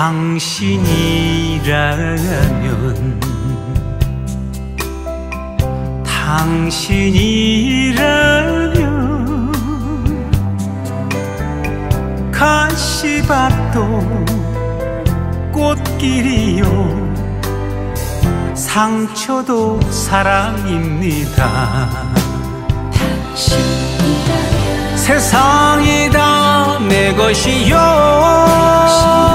당신이라면 당신이라면 가시밭도 꽃길이요. 상처도 사랑입니다. 세상이 다 내 것이요. 이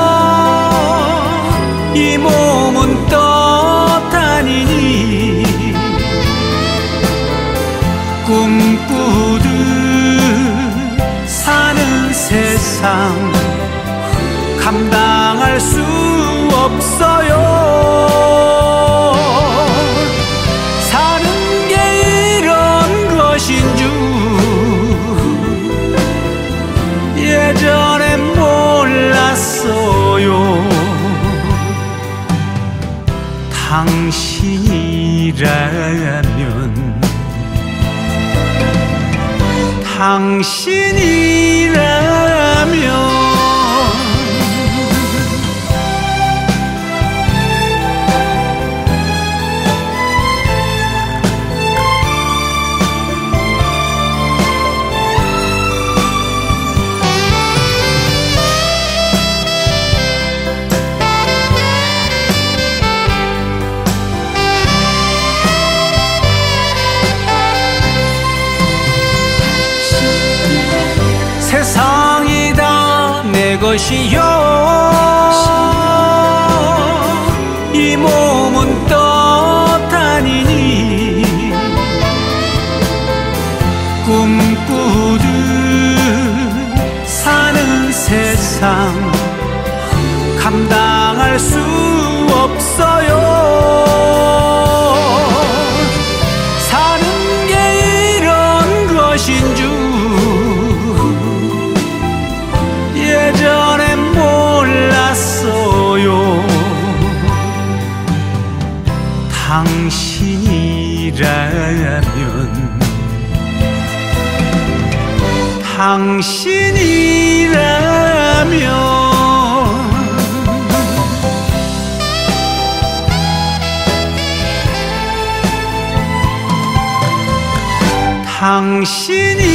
몸은 떠다니니 꿈꾸듯 사는 세상 감당할 수 없어요. 사는 게 이런 것인 줄 예전 당신이라면 당신이라면 것이요? 이 몸은 떠다니니? 꿈꾸듯 사는 세상 감당할 수 당신이라면 당신이라면 당신이